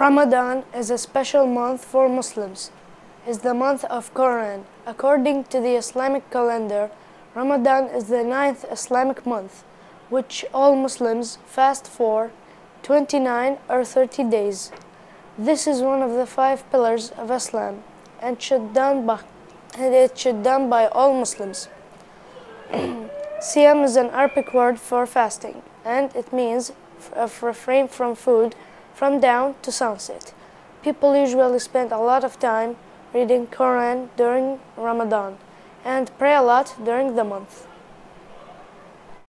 Ramadan is a special month for Muslims. It's the month of Quran. According to the Islamic calendar, Ramadan is the ninth Islamic month, which all Muslims fast for 29 or 30 days. This is one of the five pillars of Islam and should done by and it should done by all Muslims. Siyam is an Arabic word for fasting, and it means refrain from food from dawn to sunset. People usually spend a lot of time reading Quran during Ramadan and pray a lot during the month.